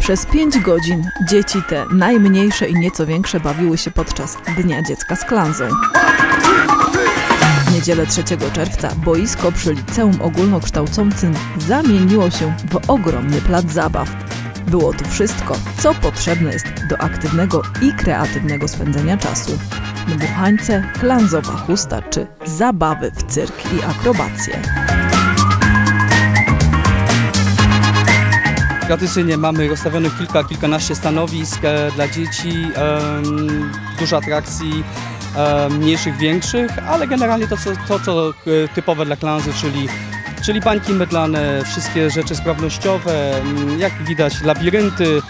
Przez pięć godzin dzieci te najmniejsze i nieco większe bawiły się podczas Dnia Dziecka z Klanzą. W niedzielę 3 czerwca boisko przy liceum ogólnokształcącym zamieniło się w ogromny plac zabaw. Było tu wszystko, co potrzebne jest do aktywnego i kreatywnego spędzenia czasu. Dmuchańce, klanzowa chusta czy zabawy w cyrk i akrobacje. Tradycyjnie mamy rozstawionych kilka, kilkanaście stanowisk e, dla dzieci, dużo atrakcji mniejszych, większych, ale generalnie to, to, co e, typowe dla klanzy, czyli, czyli bańki mydlane, wszystkie rzeczy sprawnościowe, m, jak widać labirynty,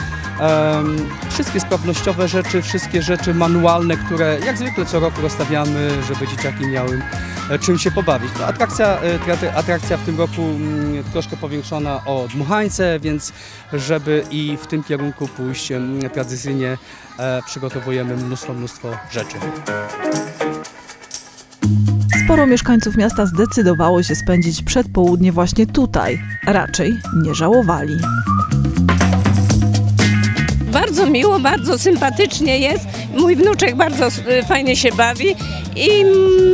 wszystkie sprawnościowe rzeczy, wszystkie rzeczy manualne, które jak zwykle co roku rozstawiamy, żeby dzieciaki miały e, czym się pobawić. No, atrakcja, e, tra- atrakcja w tym roku mm, troszkę powiększona o dmuchańce, więc żeby i w tym kierunku pójść em, tradycyjnie e, przygotowujemy mnóstwo, mnóstwo rzeczy. Sporo mieszkańców miasta zdecydowało się spędzić przedpołudnie właśnie tutaj. Raczej nie żałowali. Bardzo miło, bardzo sympatycznie jest. Mój wnuczek bardzo y, fajnie się bawi i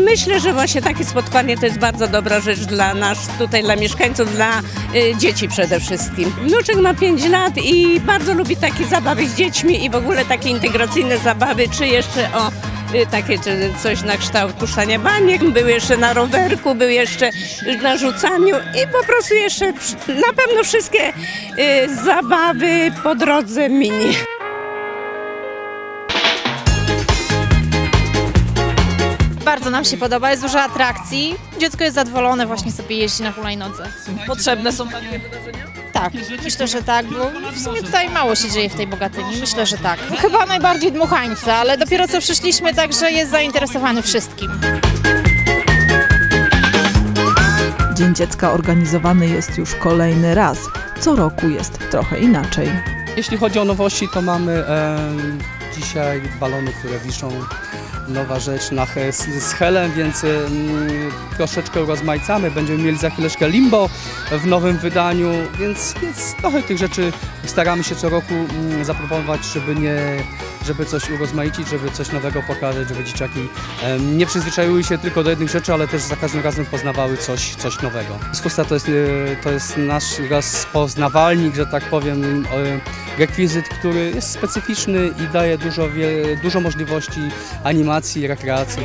myślę, że właśnie takie spotkanie to jest bardzo dobra rzecz dla nas, tutaj dla mieszkańców, dla y, dzieci przede wszystkim. Wnuczek ma 5 lat i bardzo lubi takie zabawy z dziećmi i w ogóle takie integracyjne zabawy, czy jeszcze o takie czy coś na kształt puszczania baniek, był jeszcze na rowerku, był jeszcze na rzucaniu i po prostu jeszcze na pewno wszystkie y, zabawy po drodze minie. Bardzo nam się podoba, jest dużo atrakcji. Dziecko jest zadowolone, właśnie sobie jeździ na hulajnodze. Potrzebne są takie wydarzenia? Tak, myślę, że tak, bo w sumie tutaj mało się dzieje w tej Bogatyni. Myślę, że tak. Chyba najbardziej dmuchańce, ale dopiero co przyszliśmy, także jest zainteresowany wszystkim. Dzień Dziecka organizowany jest już kolejny raz. Co roku jest trochę inaczej. Jeśli chodzi o nowości, to mamy em, dzisiaj balony, które wiszą. Nowa rzecz na, z, z helem, więc em, troszeczkę rozmaicamy. Będziemy mieli za chwileczkę limbo w nowym wydaniu, więc, więc trochę tych rzeczy staramy się co roku mm, zaproponować, żeby nie żeby coś urozmaicić, żeby coś nowego pokazać, żeby dzieciaki em, nie przyzwyczaiły się tylko do jednych rzeczy, ale też za każdym razem poznawały coś, coś nowego. Skusta to jest, e, to jest nasz rozpoznawalnik, że tak powiem, e, rekwizyt, który jest specyficzny i daje dużo, dużo możliwości animacji, rekreacji.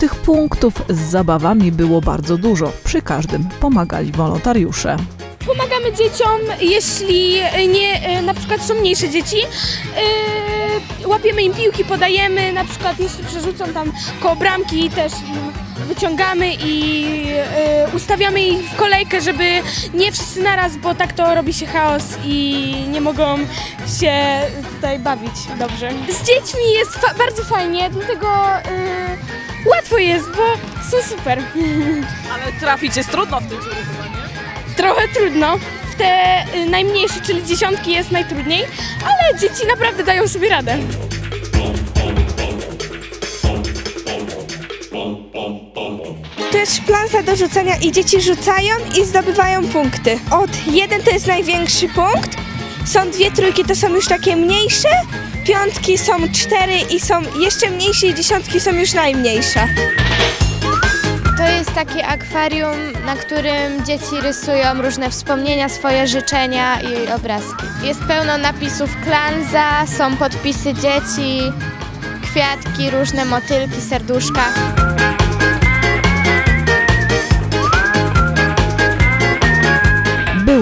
Tych punktów z zabawami było bardzo dużo. Przy każdym pomagali wolontariusze. pomagamy dzieciom, jeśli nie, e, na przykład są mniejsze dzieci, e, łapiemy im piłki, podajemy, na przykład jeśli przerzucą tam koło bramki, też im wyciągamy i e, ustawiamy ich w kolejkę, żeby nie wszyscy naraz, bo tak to robi się chaos i nie mogą się tutaj bawić dobrze. Z dziećmi jest fa- bardzo fajnie, dlatego e, łatwo jest, bo są super. Ale trafić jest trudno w tym trochę trudno. W te y, najmniejsze, czyli dziesiątki jest najtrudniej, ale dzieci naprawdę dają sobie radę. Jest szklanka do rzucania i dzieci rzucają i zdobywają punkty. Od jeden to jest największy punkt, są dwie trójki, to są już takie mniejsze, piątki są cztery i są jeszcze mniejsze i dziesiątki są już najmniejsze. To jest takie akwarium, na którym dzieci rysują różne wspomnienia, swoje życzenia i obrazki. Jest pełno napisów klanza, są podpisy dzieci, kwiatki, różne motylki, serduszka.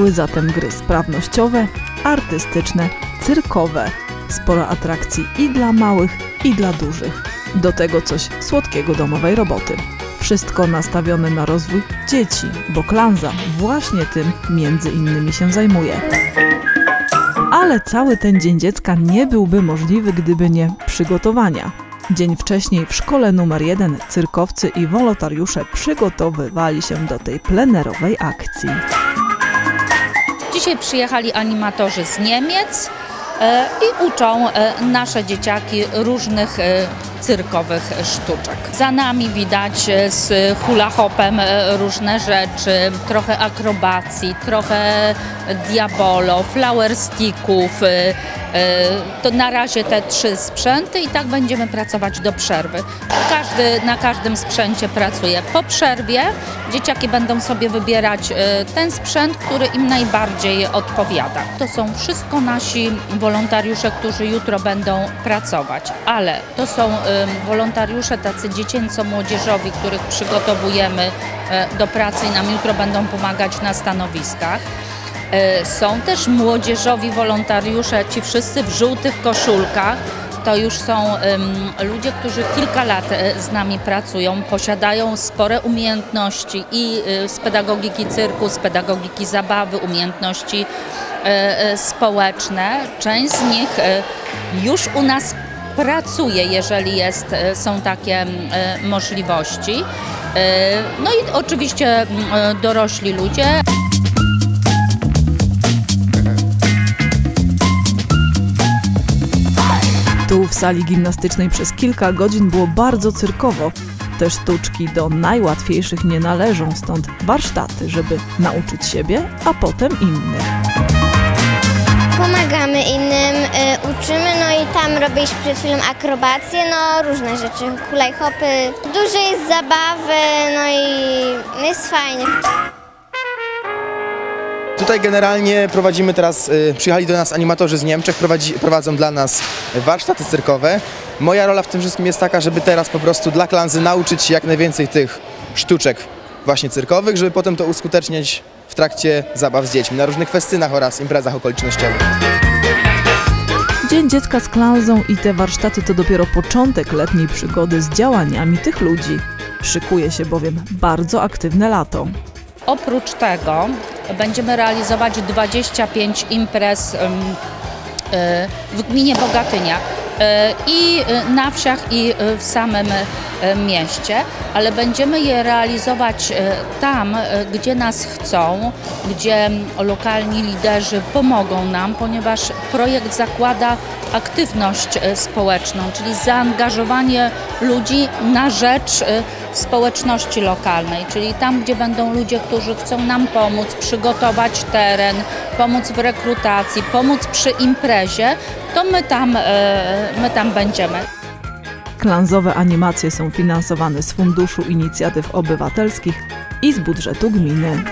Były zatem gry sprawnościowe, artystyczne, cyrkowe. Sporo atrakcji i dla małych, i dla dużych. Do tego coś słodkiego domowej roboty. Wszystko nastawione na rozwój dzieci, bo Klanza właśnie tym między innymi się zajmuje. Ale cały ten Dzień Dziecka nie byłby możliwy, gdyby nie przygotowania. Dzień wcześniej w szkole numer jeden cyrkowcy i wolontariusze przygotowywali się do tej plenerowej akcji. Dzisiaj przyjechali animatorzy z Niemiec e, i uczą e, nasze dzieciaki różnych e, cyrkowych sztuczek. Za nami widać e, z hula hopem e, różne rzeczy, trochę akrobacji, trochę diabolo, flower sticków. e, To na razie te trzy sprzęty i tak będziemy pracować do przerwy. Każdy na każdym sprzęcie pracuje. Po przerwie dzieciaki będą sobie wybierać ten sprzęt, który im najbardziej odpowiada. To są wszystko nasi wolontariusze, którzy jutro będą pracować, ale to są wolontariusze tacy dziecięco-młodzieżowi, których przygotowujemy e, do pracy i nam jutro będą pomagać na stanowiskach. E, Są też młodzieżowi wolontariusze, ci wszyscy w żółtych koszulkach. To już są ludzie, którzy kilka lat e, z nami pracują, posiadają spore umiejętności i z pedagogiki cyrku, z pedagogiki zabawy, umiejętności społeczne. Część z nich już u nas pracuje, jeżeli jest, e, są takie e, możliwości. E, No i oczywiście dorośli ludzie. Tu w sali gimnastycznej przez kilka godzin było bardzo cyrkowo. Te sztuczki do najłatwiejszych nie należą, stąd warsztaty, żeby nauczyć siebie, a potem innych. Tam robiliśmy przed chwilą akrobacje, no różne rzeczy, hulajhopy. Dużo jest zabawy, no i jest fajnie. Tutaj generalnie prowadzimy teraz, y, przyjechali do nas animatorzy z Niemczech, prowadzi, prowadzą dla nas warsztaty cyrkowe. Moja rola w tym wszystkim jest taka, żeby teraz po prostu dla klanzy nauczyć się jak najwięcej tych sztuczek właśnie cyrkowych, żeby potem to uskuteczniać w trakcie zabaw z dziećmi na różnych festynach oraz imprezach okolicznościowych. Dzień Dziecka z Klanzą i te warsztaty to dopiero początek letniej przygody z działaniami tych ludzi. Szykuje się bowiem bardzo aktywne lato. Oprócz tego będziemy realizować 25 imprez e, w gminie Bogatynia i e, na wsiach i e, w samym e, mieście, ale będziemy je realizować e, tam, e, gdzie nas chcą, gdzie lokalni liderzy pomogą nam, ponieważ projekt zakłada aktywność e, społeczną, czyli zaangażowanie ludzi na rzecz e, społeczności lokalnej, czyli tam, gdzie będą ludzie, którzy chcą nam pomóc, przygotować teren, pomóc w rekrutacji, pomóc przy imprezie, to my tam, e, my tam będziemy. Klanzowe animacje są finansowane z Funduszu Inicjatyw Obywatelskich i z budżetu gminy.